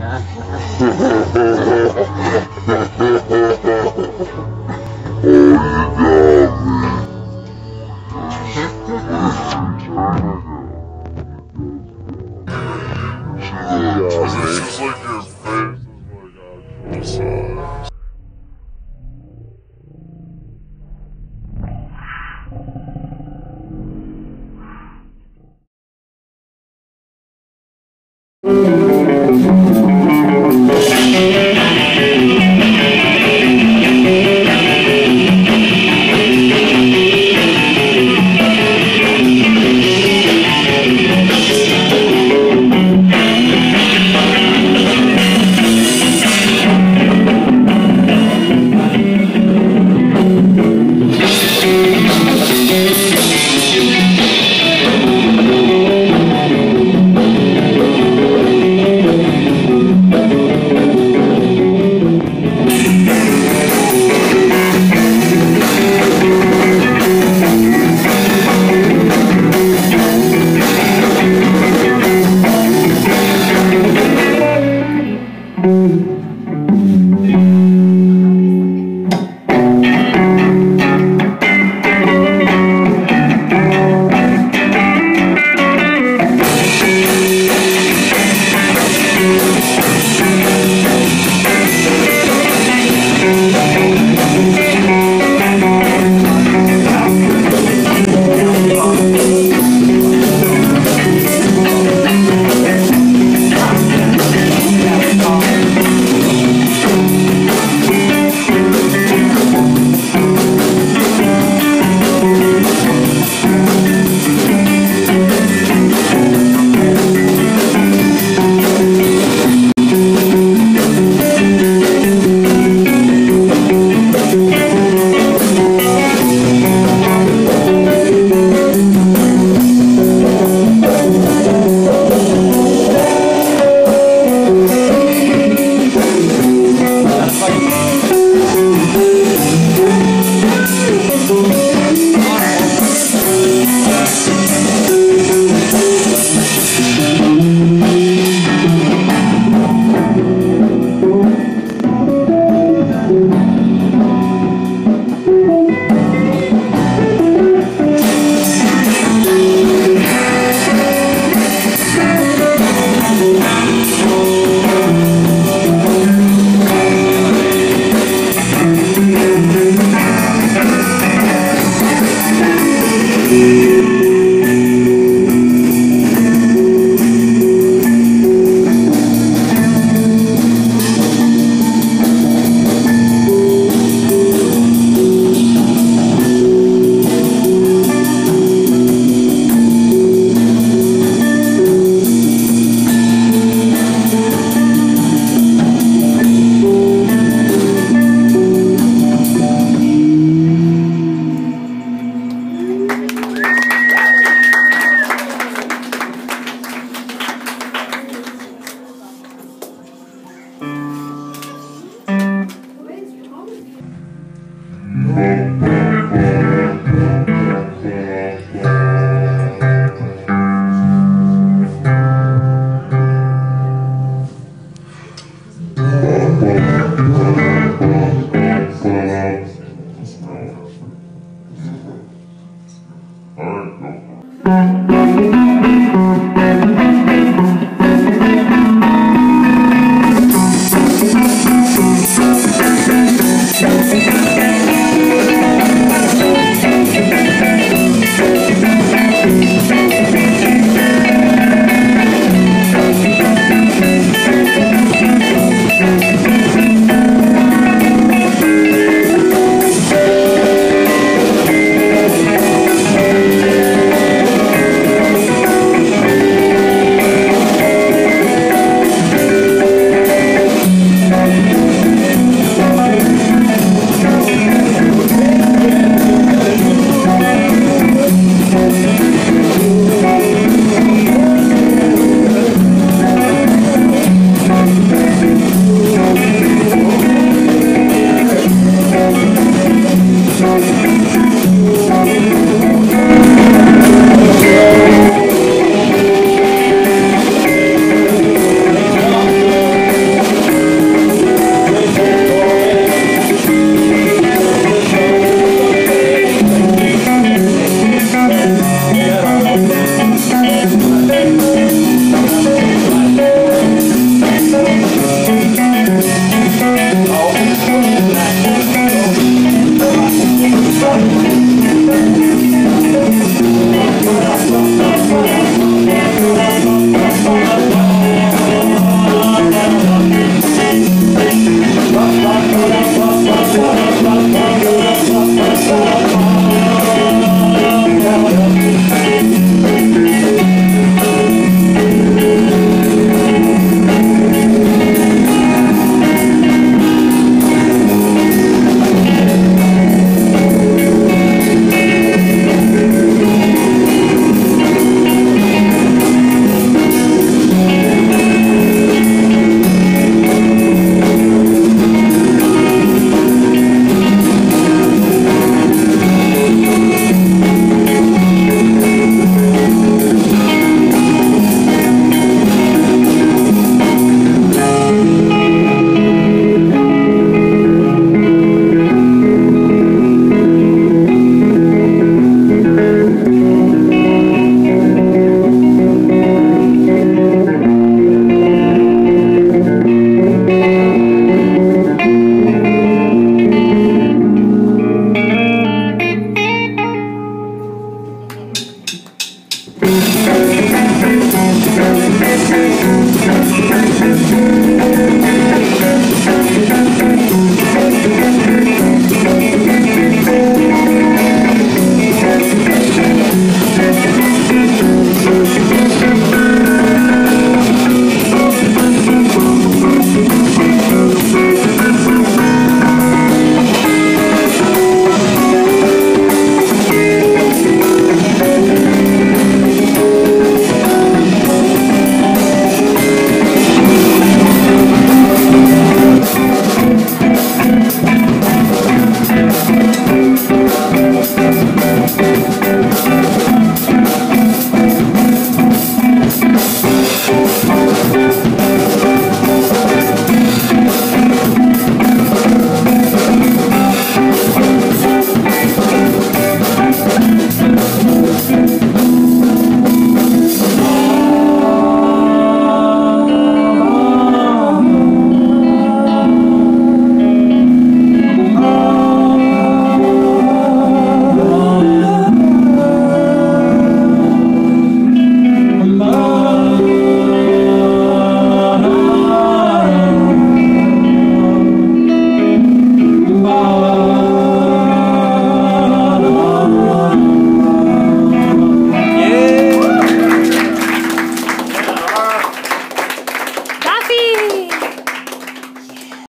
Yeah.